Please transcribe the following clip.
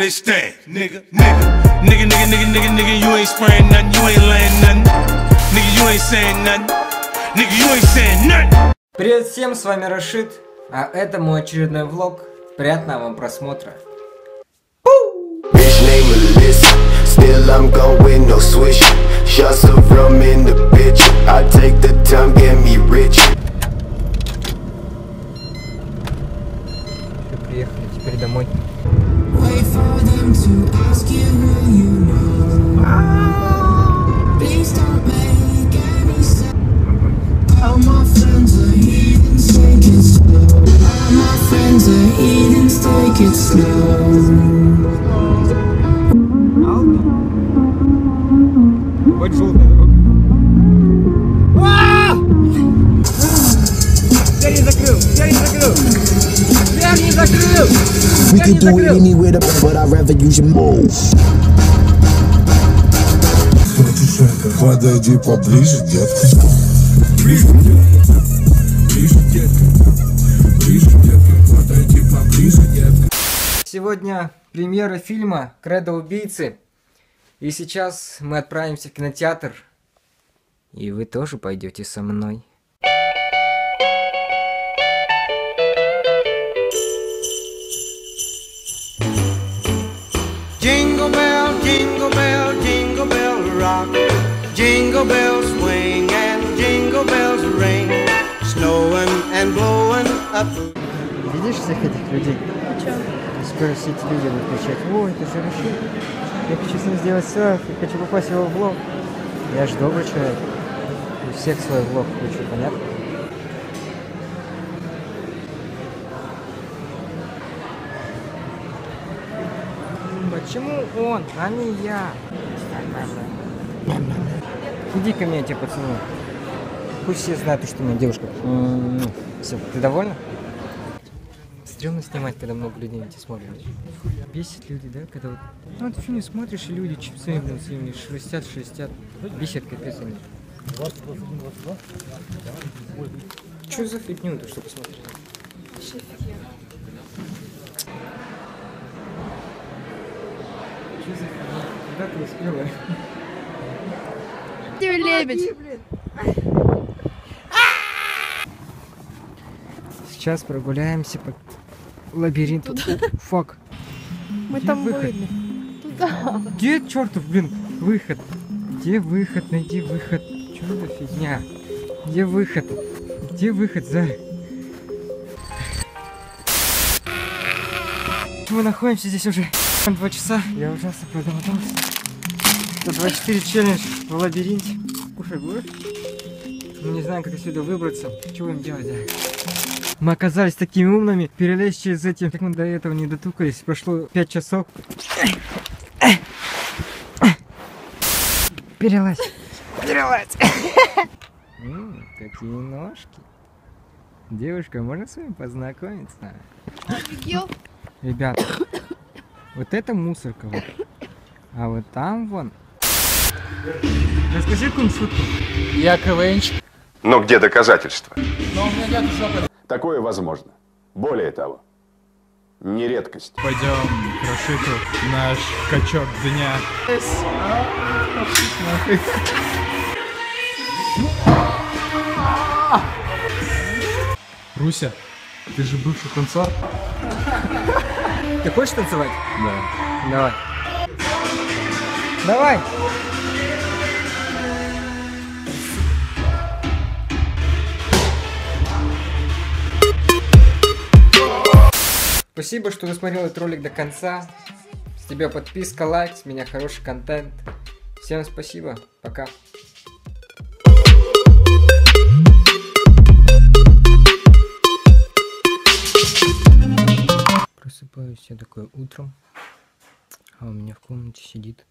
where they stand. Nigga, nigga, nigga, nigga, nigga, nigga, nigga, you ain't spraying nothing, you ain't laying nothing. Nigga, you ain't saying nothing. Nigga, you ain't saying nothing. Привет всем, с вами Рашид, а это мой очередной влог. Приятного вам просмотра. Bitch name Melissa, still I'm going no swish. Shots of rum in the bitch. I take the time, get me rich. Все, приехали теперь домой. for them to ask you who you know. Please don't make any sense. All my friends are. All my friends are We can do it anywhere, but I'd rather use your move. Подойди поближе, детка. Ближе, детка. Ближе, детка. Ближе, детка. Подойди поближе, детка. Сегодня премьера фильма «Кредо убийцы». И сейчас мы отправимся в кинотеатр. И вы тоже пойдете со мной. Видишь всех этих людей? Скоро все эти люди будут кричать, ой, это же Рашид. Я хочу с ним сделать селфи, хочу попасть в его влог. Я же добрый человек. У всех свой влог хочу, понятно? Почему он, а не я? Иди ко мне, я тебя поцелую. Пусть все знают, что у меня девушка. Все, ты довольна? Стремно снимать, когда много людей на тебя смотрят. Бесит люди, да? Когда вот... Ну, вот фильм смотришь, и люди чипсы, блин, своими шелестят, шелестят. Бесит капец они. Что за фигню ты что посмотреть? Что за фигня? Когда ты успела? лебедь. Сейчас прогуляемся по лабиринту. Фак. Мы Где там выход? были. Туда. Где чертов, блин, выход? Где выход? Найди выход. Что за фигня? Где выход? Где выход, за? Мы находимся здесь уже два часа. Я ужасно проголодался. 124 челлендж в лабиринте. Кушай будешь? Мы не знаем, как отсюда выбраться. Что будем делать, да? Мы оказались такими умными, перелезть через эти, как мы до этого не дотукались. Прошло 5 часов. Перелазь. Перелазь. М, Какие ножки. Девушка, можно с вами познакомиться? Офигел. Ребята, вот это мусорка вот. А вот там вон. Расскажи какую шутку. Я КВНчик. Но где доказательства? Такое возможно. Более того, не редкость. Пойдем к Рашиту, наш качок дня. Руся, ты же бывший танцор? Ты хочешь танцевать? Да. Давай. Давай. Спасибо, что досмотрел этот ролик до конца. С тебя подписка, лайк, с меня хороший контент. Всем спасибо. Пока. Просыпаюсь я такое утром, а у меня в комнате сидит